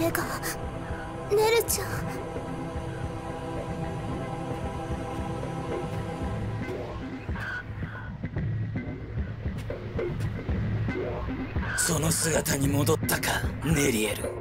れがネルちゃん。その姿に戻ったかネリエル。